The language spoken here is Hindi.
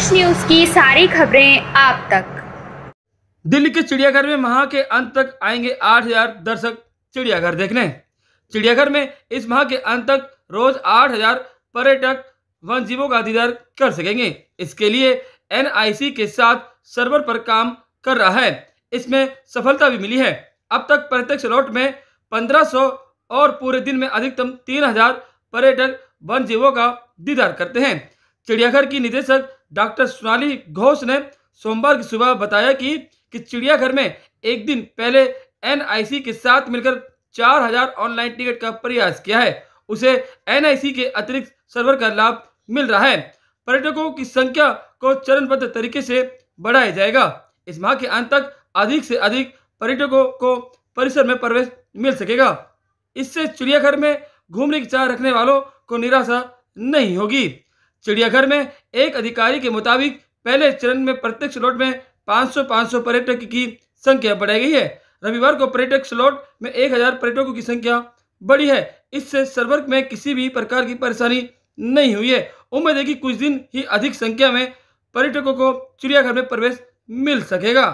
यश न्यूज़ की सारी खबरें आप तक। दिल्ली के चिड़ियाघर में माह के अंत तक आएँगे 8000 दर्शक चिड़ियाघर देखने। चिड़ियाघर में इस माह के अंत तक रोज 8000 पर्यटक वन जीवों का दीदार कर सकेंगे। इसके लिए एनआईसी के साथ सर्वर पर काम कर रहा है। इसमें सफलता भी मिली है। अब तक प्रत्यक्ष लॉट में 1500 और पूरे दिन में अधिकतम 3000 पर्यटक वन जीवों का दीदार करते हैं। चिड़ियाघर की निदेशक डॉक्टर सोनाली घोष ने सोमवार की सुबह बताया कि कि चिड़ियाघर में एक दिन पहले एनआईसी के साथ मिलकर 4000 ऑनलाइन टिकट का प्रयास किया है। उसे एनआईसी के अतिरिक्त सर्वर का लाभ मिल रहा है। पर्यटकों की संख्या को चरणबद्ध तरीके से बढ़ाया जाएगा। इस माह के अंत तक अधिक से अधिक पर्यटकों को परिसर में प्रवेश मिल सकेगा। इससे चिड़ियाघर में घूमने की चाह रखने वालों को निराशा नहीं होगी। चिड़ियाघर में एक अधिकारी के मुताबिक पहले चरण में प्रत्येक स्लॉट में 500-500 पर्यटक की संख्या बढ़ाई गई है। रविवार को पर्यटक स्लॉट में 1000 पर्यटकों की संख्या बढ़ी है। इससे सर्वर में किसी भी प्रकार की परेशानी नहीं हुई है। उम्मीद है कि कुछ दिन ही अधिक संख्या में पर्यटकों को चिड़ियाघर में प्रवेश मिल सकेगा।